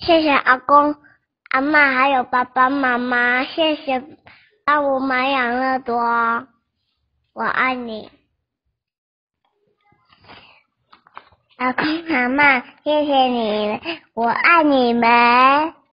谢谢阿公、阿妈还有爸爸妈妈，谢谢帮我买养乐多，我爱你。阿公阿妈，谢谢你，我爱你们。